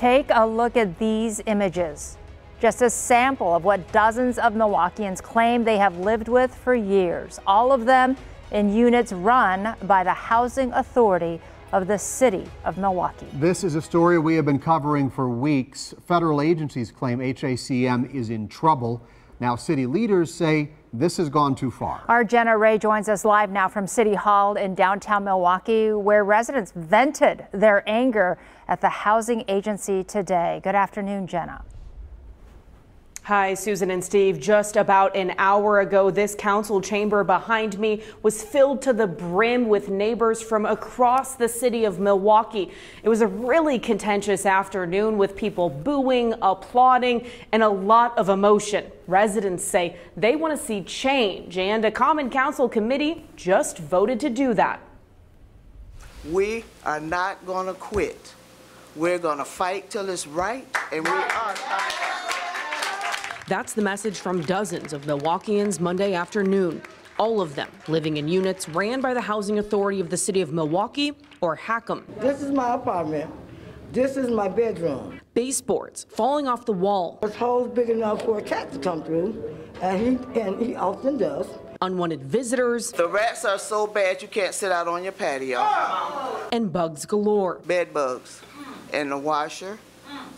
Take a look at these images. Just a sample of what dozens of Milwaukeeans claim they have lived with for years. All of them in units run by the Housing Authority of the City of Milwaukee. This is a story we have been covering for weeks. Federal agencies claim HACM is in trouble. Now, city leaders say this has gone too far. Our Jenna Ray joins us live now from City Hall in downtown Milwaukee, where residents vented their anger at the housing agency today. Good afternoon, Jenna. Hi, Susan and Steve. Just about an hour ago, this council chamber behind me was filled to the brim with neighbors from across the city of Milwaukee. It was a really contentious afternoon with people booing, applauding, and a lot of emotion. Residents say they want to see change, and a common council committee just voted to do that. We are not going to quit. We're going to fight till it's right, and we are. That's the message from dozens of Milwaukeeans Monday afternoon. All of them living in units ran by the Housing Authority of the City of Milwaukee or HACM. This is my apartment. This is my bedroom. Baseboards falling off the wall. This hole's big enough for a cat to come through, and he and he often does. Unwanted visitors. The rats are so bad you can't sit out on your patio. And bugs galore. Bed bugs And the washer,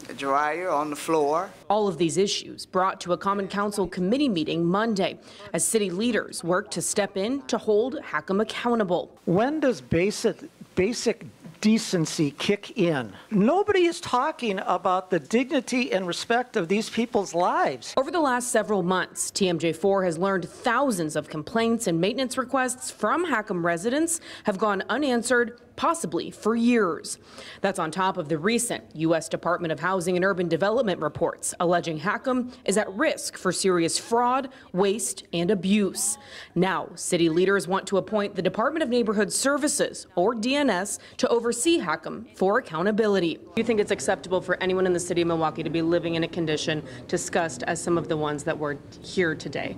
a dryer on the floor. All of these issues brought to a Common Council committee meeting Monday as city leaders work to step in to hold HACM accountable. When does basic, basic decency kick in? Nobody is talking about the dignity and respect of these people's lives. Over the last several months, TMJ4 has learned thousands of complaints and maintenance requests from HACM residents have gone unanswered possibly for years. That's on top of the recent U.S. Department of Housing and Urban Development reports alleging HACM is at risk for serious fraud, waste, and abuse. Now, city leaders want to appoint the Department of Neighborhood Services, or DNS, to oversee HACM for accountability. Do you think it's acceptable for anyone in the city of Milwaukee to be living in a condition discussed as some of the ones that were here today?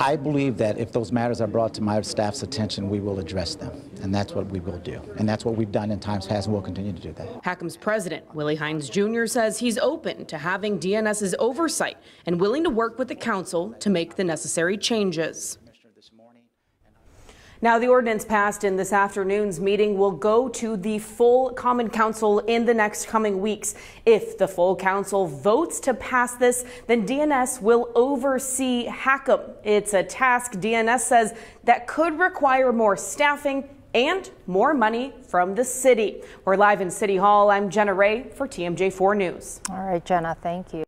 I believe that if those matters are brought to my staff's attention, we will address them, and that's what we will do. And that's what we've done in times past, and we'll continue to do that. HACM's president, Willie Hines Jr., says he's open to having DNS's oversight and willing to work with the council to make the necessary changes. Now, the ordinance passed in this afternoon's meeting will go to the full Common Council in the next coming weeks. If the full council votes to pass this, then DNS will oversee HACM. It's a task DNS says that could require more staffing and more money from the city. We're live in City Hall. I'm Jenna Ray for TMJ4 News. All right, Jenna, thank you.